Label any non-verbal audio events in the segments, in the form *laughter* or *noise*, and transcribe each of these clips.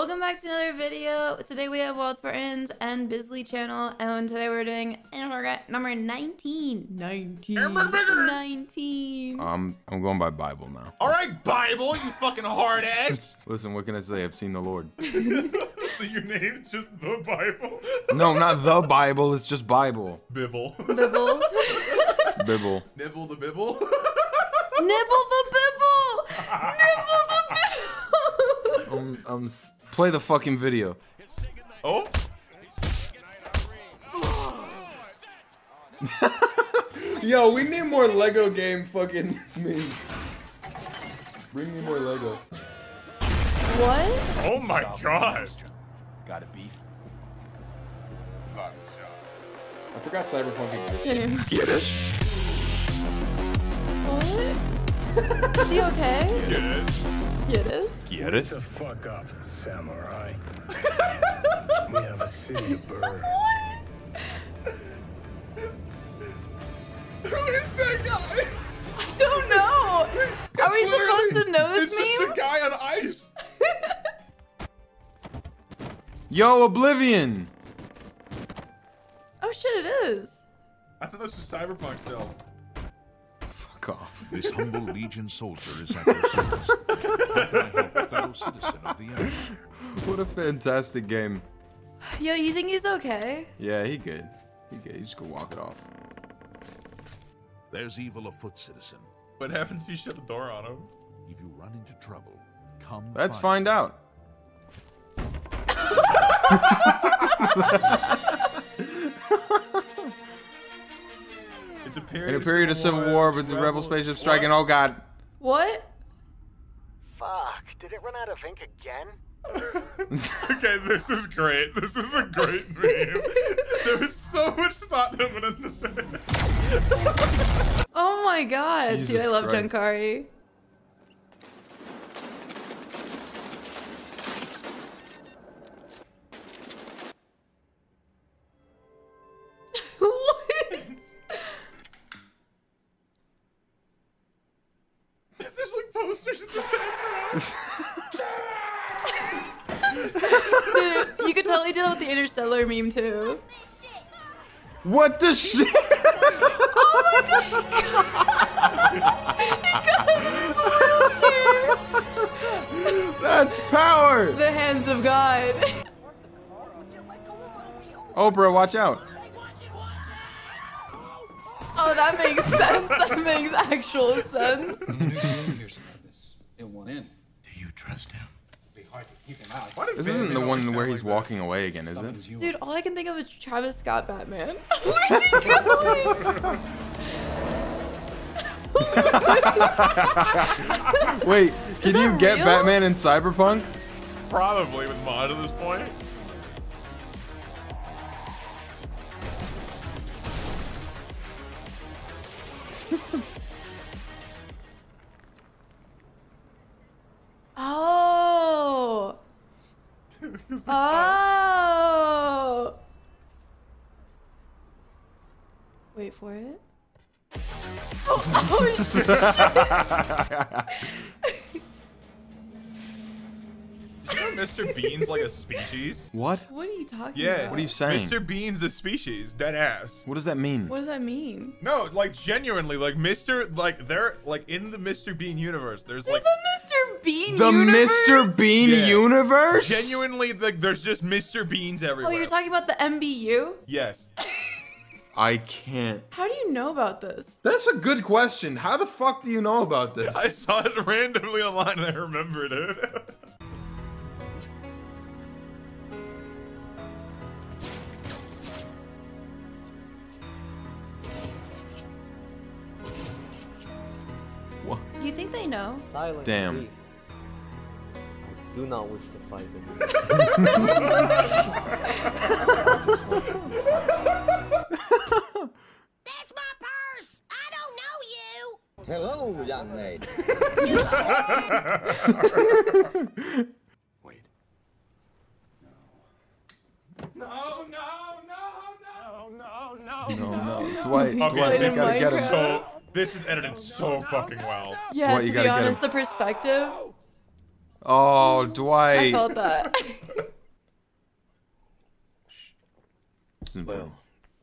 Welcome back to another video. Today we have Wild Spartans and Bizly channel, and today we're doing number 19. 19. 19. Um, I'm going by Bible now. All right, Bible, you fucking hard ass. *laughs* Listen, what can I say? I've seen the Lord. *laughs* so your name's just the Bible? No, not the Bible. It's just Bible. Bibble. Bibble. *laughs* Bibble. Nibble the Bibble. Nibble the Bibble. Nibble the Bibble. Um, um, s- play the fucking video. Oh. *laughs* Yo, we need more Lego game fucking *laughs* memes. Bring me more Lego. What? Oh my god. Got a beef? I forgot Cyberpunk existed. Same. Get it? What? Is he okay? Good. Get it? Get it? The fuck up, samurai. *laughs* we have a city to burn. Who is that guy? I don't know. Are we supposed to know this It's just a guy on ice. *laughs* Yo, Oblivion. Oh shit, it is. I thought this was Cyberpunk still. Fuck off. This humble Legion soldier is at your service. How can I help a fellow citizen of the Empire? What a fantastic game. Yo, you think he's okay? Yeah, he good. He good. He just go walk it off. There's evil afoot, citizen. What happens if you shut the door on him? If you run into trouble, come. Let's find find out. *laughs* *laughs* It's a period. In a period of civil war, with the rebel spaceship striking. Oh god. What? Fuck, did it run out of ink again? *laughs* okay, this is great. This is a great meme. *laughs* there is so much thought that went into this. Oh my god, dude, I love Christ. Junkari. Totally do that with the Interstellar meme too. What the *laughs* oh *laughs* shit? That's power. The hands of God. Oprah, watch out. Oh, that makes sense. That makes actual sense. It won't end. Do you trust him? Be hard to keep him out. Why did This isn't the one where he's walking away again, is it? Dude, all I can think of is Travis Scott Batman. *laughs* Where's he *laughs* going? Wait, *laughs* can you get real? Batman in Cyberpunk? Probably with mod at this point. For it. Oh, *laughs* shit. Did you know Mr. Bean's like a species? What? What are you talking Yeah. about? What are you saying? Mr. Bean's a species. Dead ass. What does that mean? What does that mean? No, like genuinely, like Mr. Like they're like in the Mr. Bean universe. There's There's like a Mr. Bean The universe? Mr. Bean Yeah. universe? genuinely like there's just Mr. Beans everywhere. Oh, you're talking about the MBU? Yes. *laughs* I can't. How do you know about this? That's a good question. How the fuck do you know about this? I saw it randomly online and I remembered it. What? You think they know? Silence Damn. thief. I do not wish to fight with *laughs* *laughs* *laughs* you. That's my purse. I don't know you. Hello, young lady. *laughs* Wait. No, no, no, no, no, no. No, no. Dwight, Okay, Dwight, you gotta get him. so. This is edited so fucking well. Yeah, What, you to be gotta honest, him. the perspective. Oh, Dwight. I felt that. *laughs* Well,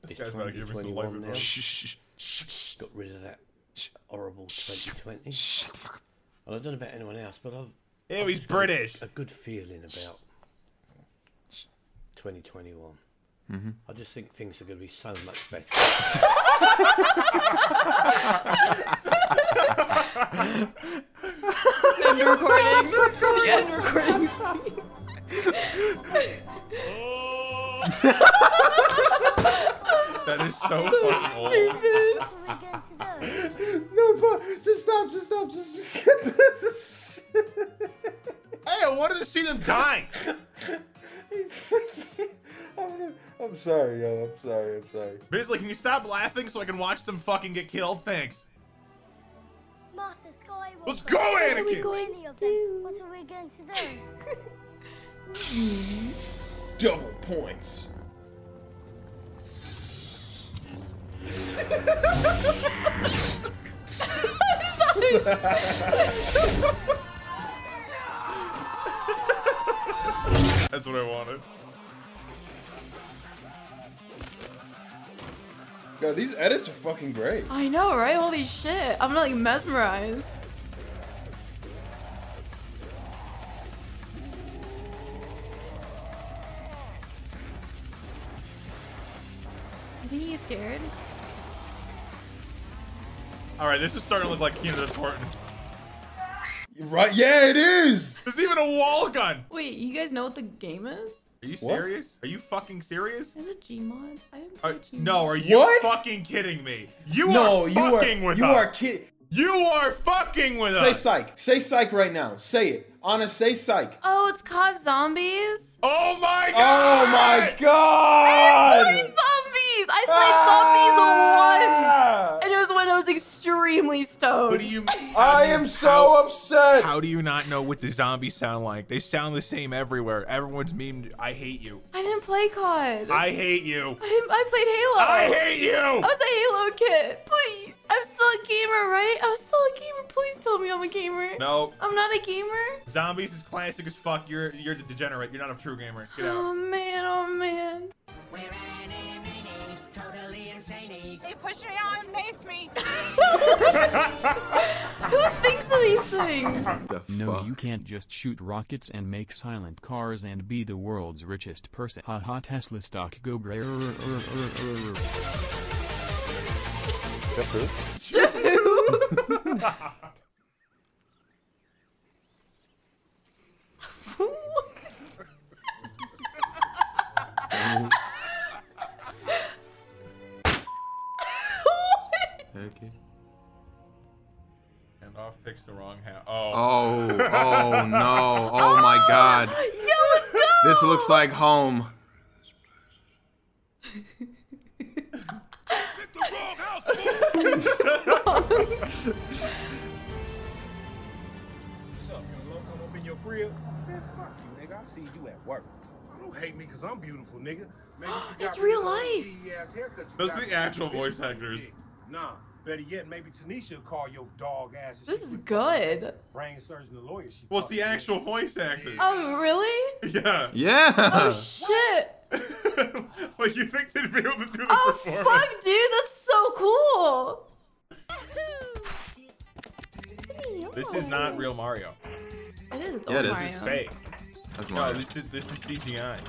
it's guy's about to give me some 2021 now. life Shh, shh, shh, shh, Got rid of that horrible 2020. shut the fuck up. Well, I don't know about anyone else, but I've Ew, he's British. a good feeling about 2021. Mm-hmm. I just think things are going to be so much better. *laughs* end recording. The end recording *laughs* scene. That is so *laughs* fucking old. Stupid. What are we going to do? Just stop, just stop, just, just *laughs* get this. Hey, I wanted to see them die. *laughs* I'm, I'm sorry, yo. I'm sorry. I'm sorry. Bizly, can you stop laughing so I can watch them fucking get killed? Thanks. Master Skywalker. Let's go, What are we Anakin! going to do? What are we going to do? *laughs* Double points. That's what I wanted. God, these edits are fucking great. I know, right? Holy shit. I'm like mesmerized. Think he's scared. All right, this is starting to look like Kino der Toten. Right? Yeah, it is. There's even a wall gun. Wait, you guys know what the game is? Are you What? serious? Are you fucking serious? Is it Gmod? I didn't uh, Are, Gmod. no, are you What? fucking kidding me? You No, are you are. fucking with You us. are kid. You are fucking with Say us. Say psych. Say psych right now. Say it. Anna, say psych. Oh, it's COD Zombies? Oh my god! Oh my god. I played Zombies! I played Zombies Ah! once! And it was when I was extremely stoned. What do you? *laughs* I am so upset. How do you not know what the zombies sound like? They sound the same everywhere. Everyone's memed. I hate you. I didn't play COD. I, I hate you. didn't, I played Halo. I hate you. I was a Halo kid. Please. I'm still a gamer, right? I'm still a gamer. Please tell me I'm a gamer. No, I'm not a gamer. zombies is classic as fuck. You're you're the degenerate. You're not a true gamer. Get out. Oh man, oh man. They pushed me out and paced me. Who thinks of these things? The No, fuck? you can't just shoot rockets and make silent cars and be the world's richest person. Haha, Tesla stock go brr- er, er, er, er *laughs* *laughs* picks the wrong hat. Oh. Oh, *laughs* oh no. Oh my oh! god. Yo, let's go! This looks like home. What's up, you low come up in your crib? Man, fuck you, nigga. I see you at work. Don't hate me because I'm beautiful, nigga. Maybe you It's got me real life. DE-ass haircut you Those are the actual voice actors. big. Nah, better yet, maybe Tanisha will call your dog ass. This is good. Brain surgeon, the lawyer. She Well, it's the actual voice actors. Oh, really? *laughs* Yeah. Yeah. Oh, shit. *laughs* like you think they'd be able to do the Oh, performance? fuck, dude. That's so cool. This is not real Mario. It is. It's Yeah, all it is. This Mario. is fake. That's No, Mario. this is this is CGI.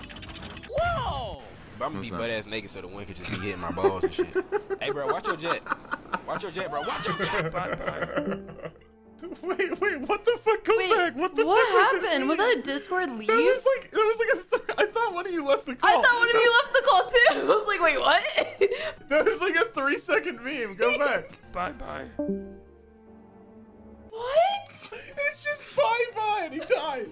Whoa! But I'm gonna What's be butt ass naked so the wind could just be hitting my balls and shit. hey, bro, watch your jet. Watch your jet, bro. Watch your jet. *laughs* Bye, bye. Wait, wait, what the fuck? Go Wait, back. What the what fuck happened? Was that a Discord leave? That was like that was like a th- I thought one of you left the call. I thought one of you left the call too. *laughs* I was like, wait, what? *laughs* That was like a three second meme. Go back. bye bye. what? It's just bye bye and he died.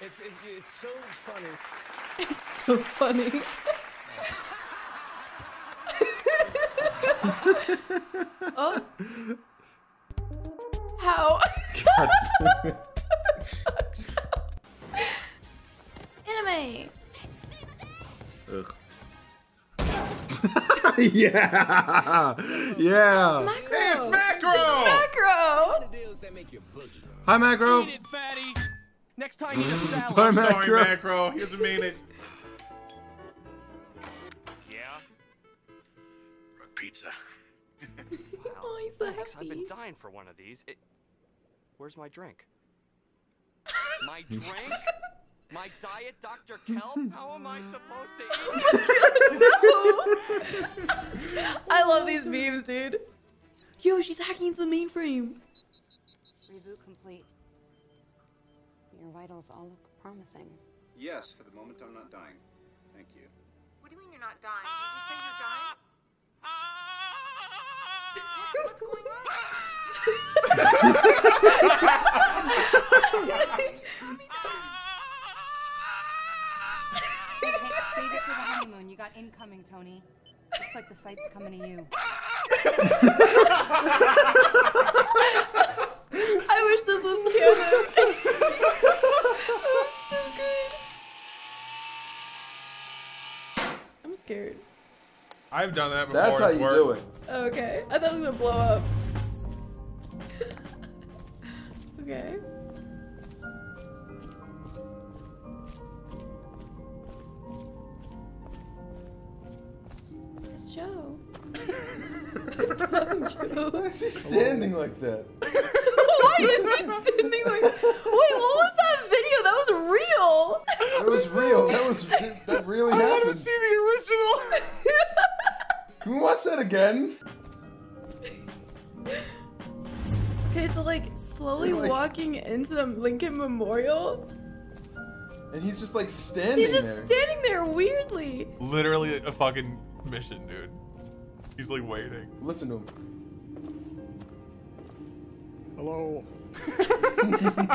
It's, it's, it's so funny. *laughs* It's so funny. *laughs* oh. How? way. Ugh. yeah. Yeah. Macro. Hey, it's Macro! It's Macro. Hi, Macro. Eat it, fatty. Next time, eat a *laughs* salad. Bye, I'm sorry, Macro. Macro. He doesn't mean it. Yeah. Pizza. *laughs* Oh, he's so Thanks. I've been dying for one of these. It... Where's my drink? *laughs* my drink? My diet Dr. Kelp? How am I supposed to eat? I love these memes, dude. Yo, she's hacking into the mainframe. Reboot complete. Your vitals all look promising. Yes, for the moment I'm not dying. Thank you. What do you mean you're not dying? Did you say you're dying? What's, *laughs* what's going on? Hey, save it for the honeymoon. You got incoming, Tony. Looks like the fight's coming to you. I wish this was canon. that was so good. I'm scared. I've done that before. That's how you worked. do it. Okay, I thought it was gonna blow up. *laughs* okay. Why is he standing like that? *laughs* Why is he standing like? That? Wait, what was that video? That was real. That was real. That was that really I want to see the original. *laughs* Can we watch that again? Okay, so like slowly Like- walking into the Lincoln Memorial. And he's just like standing He's just there. standing there weirdly. Literally a fucking mission, dude. He's like waiting. Listen to him. Hello. *laughs*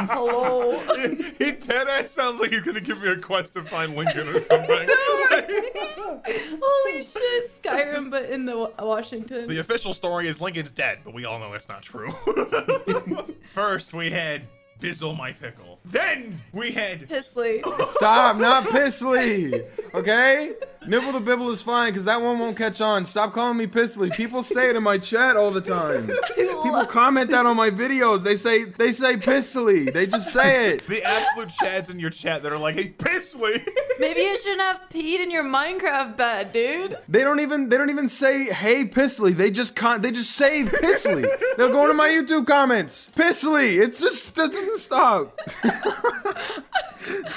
Hello. he, he dead ass sounds like he's gonna give me a quest to find Lincoln or something. *laughs* Holy shit, Skyrim, but in the Washington. The official story is Lincoln's dead, but we all know that's not true. *laughs* First, we had Bizzle my pickle. Then we had Pisley. Stop, not *laughs* Pissly. Okay? Nibble the Bibble is fine because that one won't catch on. Stop calling me Pissly. People say it in my chat all the time. *laughs* People comment that on my videos. They say they say Pissly. They just say it. the absolute chads in your chat that are like, "Hey, Pissly." *laughs* Maybe you shouldn't have peed in your Minecraft bed, dude. They don't even they don't even say hey Pissly. They just con they just say Pissly. They'll go into my YouTube comments. Pissly. It's just it doesn't stop.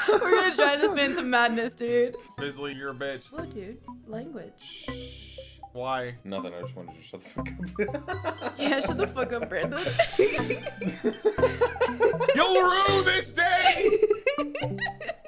We're gonna drive this man to madness, dude. Bizzly, you're a bitch. Oh, dude. Language. Shh. Why? Nothing. I just wanted to shut the fuck up. *laughs* Yeah, shut the fuck up, Brandon. Yo, *laughs*